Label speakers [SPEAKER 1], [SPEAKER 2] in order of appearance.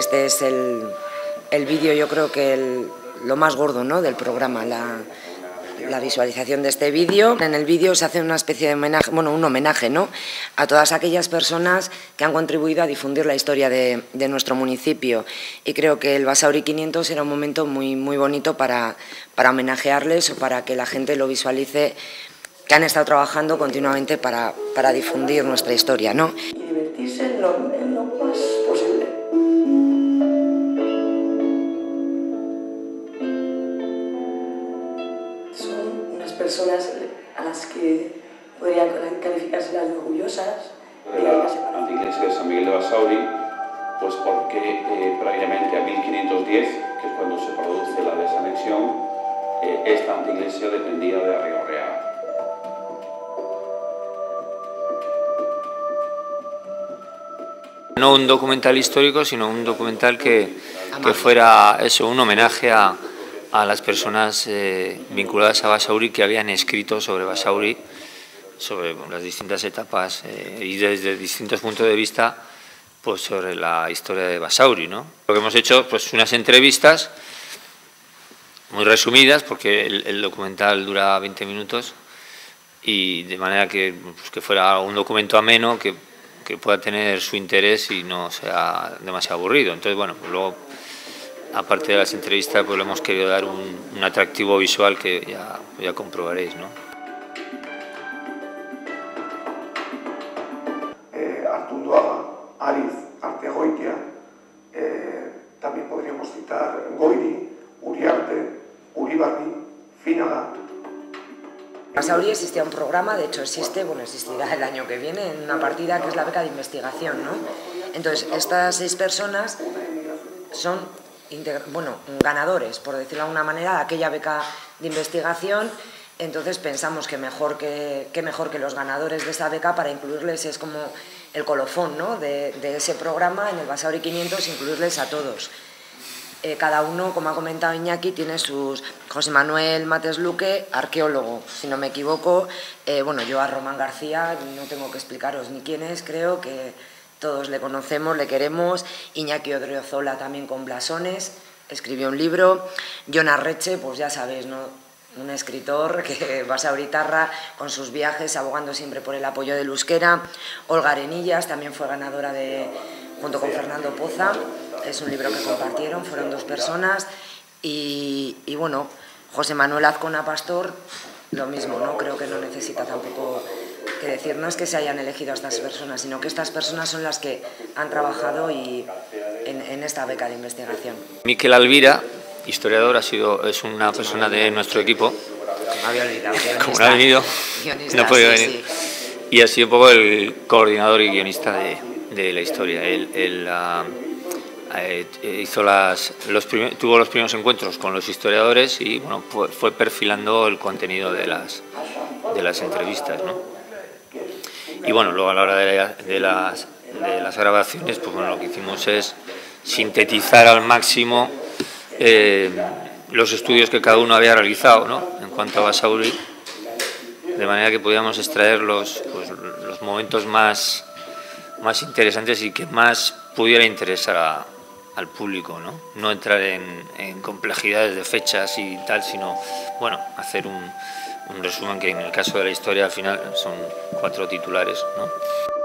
[SPEAKER 1] este es el, el vídeo, yo creo que el, lo más gordo ¿no? del programa, la, la visualización de este vídeo. En el vídeo se hace una especie de homenaje, bueno, un homenaje ¿no? a todas aquellas personas que han contribuido a difundir la historia de, de nuestro municipio. Y creo que el Basauri 500 era un momento muy, muy bonito para, para homenajearles o para que la gente lo visualice que han estado trabajando continuamente para, para difundir nuestra historia. ¿no?
[SPEAKER 2] Y divertirse en lo, en lo más posible. Personas a las que podrían calificarse las orgullosas de la
[SPEAKER 3] antiglesia de San Miguel de Basauri, pues porque eh, previamente a 1510, que es cuando se produce la desanexión, eh, esta antiglesia dependía de Arriorreal.
[SPEAKER 4] No un documental histórico, sino un documental que, que fuera eso, un homenaje a, a las personas eh, vinculadas a Basauri que habían escrito sobre Basauri, sobre las distintas etapas eh, y desde distintos puntos de vista pues sobre la historia de Basauri. ¿no? Lo que hemos hecho pues unas entrevistas muy resumidas porque el, el documental dura 20 minutos y de manera que, pues, que fuera un documento ameno que, que pueda tener su interés y no sea demasiado aburrido. Entonces, bueno, pues luego aparte de las entrevistas, pues le hemos querido dar un, un atractivo visual que ya, ya comprobaréis, ¿no?
[SPEAKER 5] eh, Artunduaga, Ariz, Artegoitia, eh, también podríamos citar Goiri, Uriarte, Uribarri, Fínaga.
[SPEAKER 1] En Basauri existía un programa, de hecho existe, bueno, existirá el año que viene, en una partida que es la beca de investigación, ¿no? Entonces, estas seis personas son bueno, ganadores, por decirlo de alguna manera, de aquella beca de investigación. Entonces pensamos que mejor que, mejor que los ganadores de esa beca para incluirles es como el colofón ¿no? de, de ese programa en el Basauri 500, incluirles a todos. Eh, cada uno, como ha comentado Iñaki, tiene sus... José Manuel Mates Luque, arqueólogo, si no me equivoco. Eh, bueno, yo a Román García no tengo que explicaros ni quién es, creo que todos le conocemos, le queremos. Iñaki Odriozola también con blasones, escribió un libro. John Arreche, pues ya sabéis, ¿no? un escritor que va a Britarra con sus viajes, abogando siempre por el apoyo del euskera. Olga Arenillas también fue ganadora de, junto con Fernando Poza, es un libro que compartieron, fueron dos personas. Y, y bueno, José Manuel Azcona Pastor, lo mismo, ¿no? creo que no necesita tampoco que decir, no es que se hayan elegido a estas personas, sino que estas personas son las que han trabajado y en, en esta beca de investigación.
[SPEAKER 4] Miquel Alvira, historiador, ha sido, es una persona de nuestro equipo.
[SPEAKER 1] Me había olvidado,
[SPEAKER 4] Como no ha venido, no ha podido
[SPEAKER 1] sí,
[SPEAKER 4] venir.
[SPEAKER 1] sí.
[SPEAKER 4] Y ha sido un poco el coordinador y guionista de, de la historia. Ah, eh, hizo los tuvo los primeros encuentros con los historiadores y bueno, fue, perfilando el contenido de las, de las entrevistas. ¿no? Y bueno, luego a la hora de las, de las grabaciones, pues bueno, lo que hicimos es sintetizar al máximo eh, los estudios que cada uno había realizado ¿no? en cuanto a Basauri, de manera que podíamos extraer los, pues, los momentos más, más interesantes y que más pudiera interesar a- al público, ¿no? No entrar en, complejidades de fechas y tal, sino, bueno, hacer un, un resumen que en el caso de la historia al final son cuatro titulares, ¿no?